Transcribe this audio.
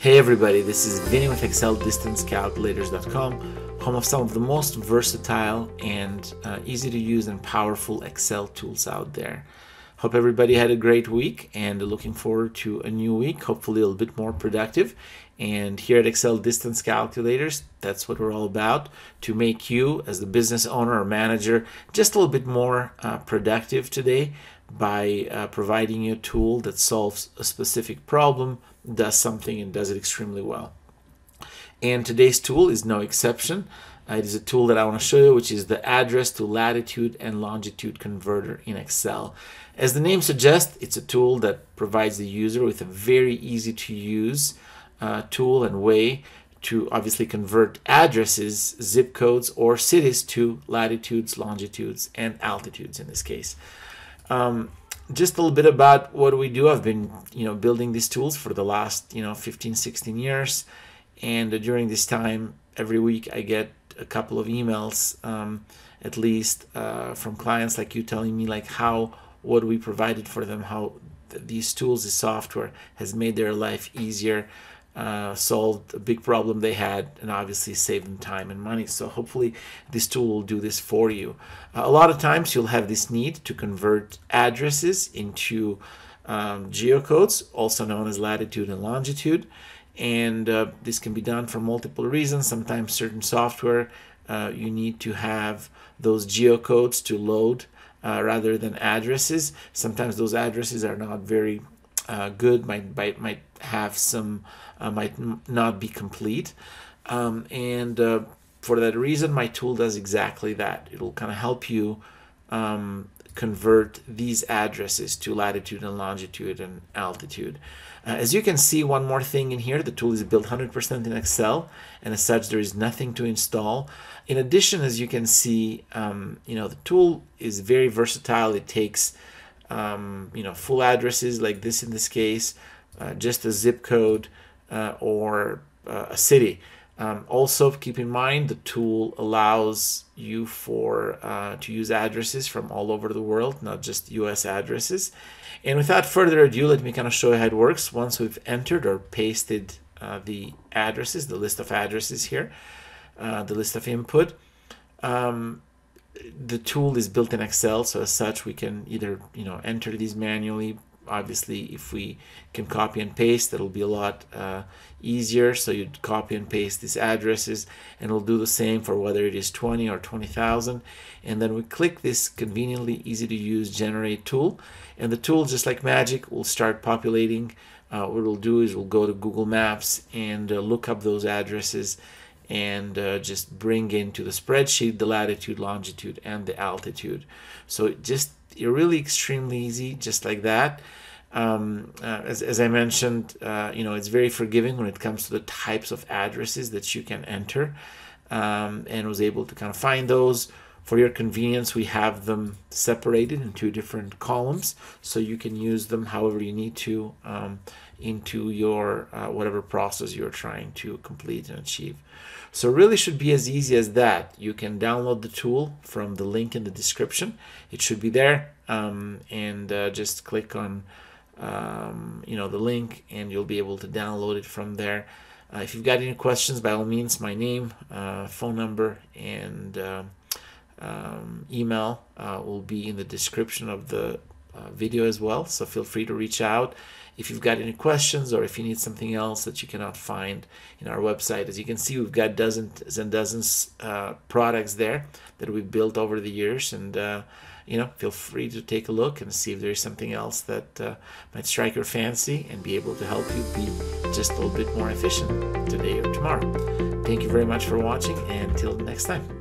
Hey everybody, this is Vinny with ExcelDistanceCalculators.com, home of some of the most versatile and uh, easy to use and powerful Excel tools out there. Hope everybody had a great week and looking forward to a new week, hopefully a little bit more productive. And here at Excel Distance Calculators, that's what we're all about to make you, as the business owner or manager, just a little bit more uh, productive today by uh, providing you a tool that solves a specific problem, does something, and does it extremely well. And today's tool is no exception. Uh, it is a tool that I want to show you, which is the address to latitude and longitude converter in Excel. As the name suggests, it's a tool that provides the user with a very easy to use uh, tool and way to obviously convert addresses, zip codes, or cities to latitudes, longitudes, and altitudes in this case. Um, just a little bit about what we do. I've been, you know, building these tools for the last, you know, 15, 16 years. And during this time, every week I get a couple of emails, um, at least uh, from clients like you telling me like how what we provided for them, how th these tools, this software has made their life easier, uh, solved a big problem they had and obviously saved them time and money. So hopefully this tool will do this for you. Uh, a lot of times you'll have this need to convert addresses into um, geocodes, also known as latitude and longitude. And uh, this can be done for multiple reasons. Sometimes certain software uh, you need to have those geocodes to load uh, rather than addresses. Sometimes those addresses are not very uh, good, might, might, might have some uh, might not be complete. Um, and uh, for that reason, my tool does exactly that. It'll kind of help you um, convert these addresses to latitude and longitude and altitude. Uh, as you can see, one more thing in here, the tool is built 100% in Excel, and as such, there is nothing to install. In addition, as you can see, um, you know, the tool is very versatile. It takes, um, you know, full addresses like this in this case, uh, just a zip code, uh, or uh, a city. Um, also, keep in mind the tool allows you for uh, to use addresses from all over the world, not just U.S. addresses. And without further ado, let me kind of show you how it works. Once we've entered or pasted uh, the addresses, the list of addresses here, uh, the list of input, um, the tool is built in Excel, so as such we can either you know enter these manually, obviously if we can copy and paste that'll be a lot uh, easier. So you'd copy and paste these addresses and it'll do the same for whether it is 20 or 20,000 and then we click this conveniently easy to use generate tool and the tool just like magic will start populating. Uh, what it'll do is we'll go to Google Maps and uh, look up those addresses and uh, just bring into the spreadsheet the latitude, longitude, and the altitude. So just really extremely easy, just like that. Um, uh, as, as I mentioned, uh, you know, it's very forgiving when it comes to the types of addresses that you can enter um, and was able to kind of find those. For your convenience, we have them separated into different columns so you can use them however you need to um, into your uh, whatever process you're trying to complete and achieve. So really should be as easy as that. You can download the tool from the link in the description. It should be there um, and uh, just click on um, you know the link and you'll be able to download it from there. Uh, if you've got any questions, by all means, my name, uh, phone number, and uh, um, email uh, will be in the description of the uh, video as well. So feel free to reach out if you've got any questions or if you need something else that you cannot find in our website. As you can see, we've got dozens and dozens uh, products there that we've built over the years, and uh, you know, feel free to take a look and see if there's something else that uh, might strike your fancy and be able to help you be just a little bit more efficient today or tomorrow. Thank you very much for watching, and until next time.